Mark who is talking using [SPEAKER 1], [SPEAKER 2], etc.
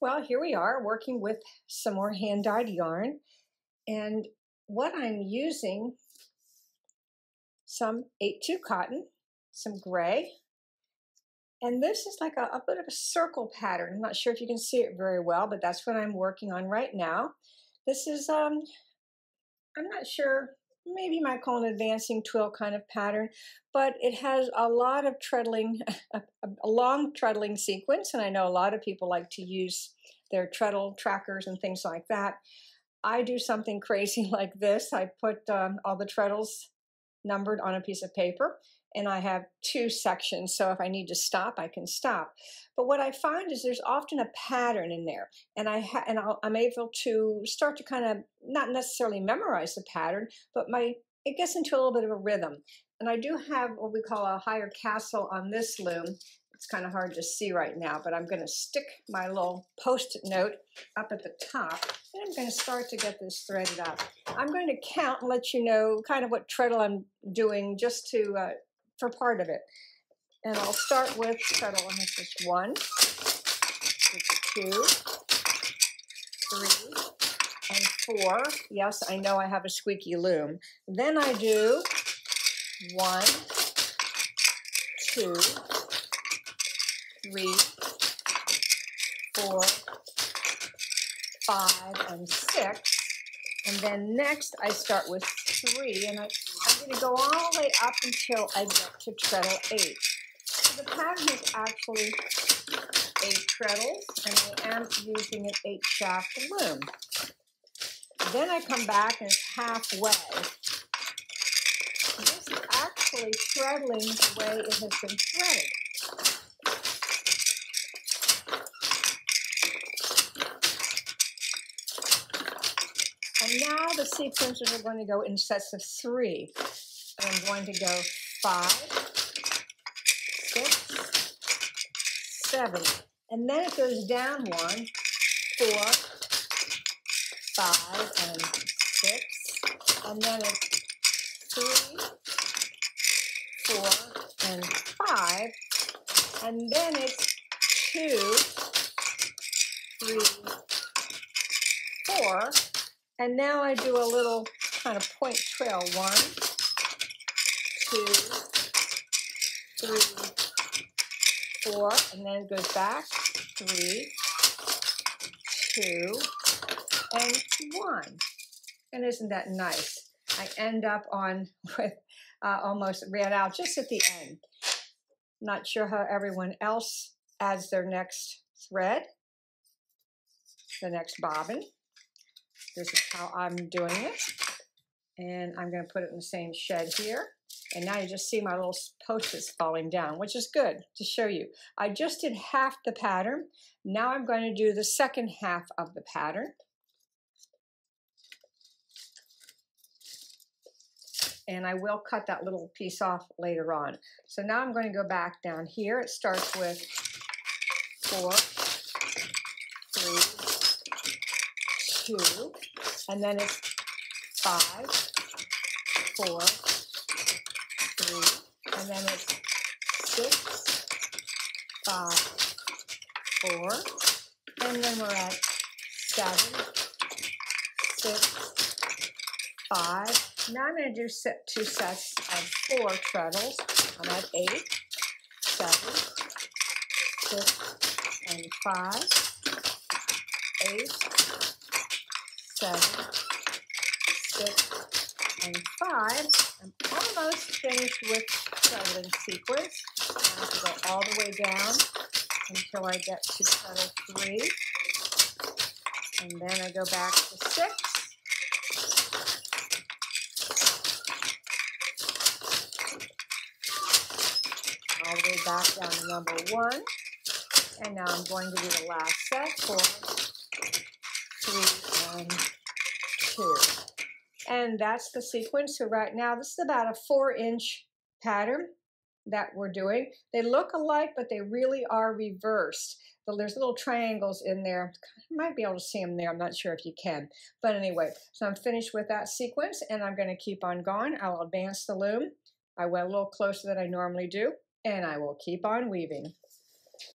[SPEAKER 1] Well, here we are working with some more hand-dyed yarn. And what I'm using, some 8-2 cotton, some gray, and this is like a, a, bit of a circle pattern. I'm not sure if you can see it very well, but that's what I'm working on right now. This is, um, I'm not sure, maybe you might call an advancing twill kind of pattern, but it has a lot of treadling, a, a long treadling sequence, and I know a lot of people like to use their treadle trackers and things like that. I do something crazy like this. I put um, all the treadles numbered on a piece of paper and I have two sections. So if I need to stop, I can stop. But what I find is there's often a pattern in there, and I ha- and i am able to start to kind of not necessarily memorize the pattern, but my it gets into a little bit of a rhythm. And I do have what we call a higher castle on this loom. It's kind of hard to see right now, but I'm going to stick my little post-it note up at the top, and I'm going to start to get this threaded up. I'm going to count and let you know kind of what treadle I'm doing just to uh, for part of it. And I'll start with treadle. And this is one, two, three, and four. Yes, I know I have a squeaky loom. Then I do one, two, three, four, five, and six. And then next I start with three, and I, going to go all the way up until I get to treadle eight. So the pattern is actually eight treadles, and I am using an eight shaft loom. Then I come back and it's halfway. This is actually treadling the way it has been threaded. And now the sequences are going to go in sets of three. I'm going to go five, six, seven. And then it goes down one, four, five, and six. And then it's three, four, and five. And then it's two, three, four, and now I do a little kind of point trail. One, two, three, four, and then it goes back. Three, two, and one. And isn't that nice? I end up on with uh, almost ran out just at the end. Not sure how everyone else adds their next thread, the next bobbin. This is how I'm doing it. And I'm going to put it in the same shed here. And now you just see my little post-its falling down, which is good to show you. I just did half the pattern. Now I'm going to do the second half of the pattern. And I will cut that little piece off later on. So now I'm going to go back down here. It starts with four, three, two, and then it's five, and then it's six, five, four, and then we're at seven, six, five. Now I'm going to do set two sets of four treadles. I'm at eight, seven, six, and five, eight, seven, six, five. I'm almost finished with treadling sequence. I have to go all the way down until I get to treadle three. And then I go back to six. All the way back down to number one. And now I'm going to do the last set, four, three. And that's the sequence. So right now, this is about a four inch pattern that we're doing. They look alike, but they really are reversed. So there's little triangles in there. You might be able to see them there. I'm not sure if you can. But anyway, so I'm finished with that sequence and I'm going to keep on going. I'll advance the loom. I went a little closer than I normally do and I will keep on weaving.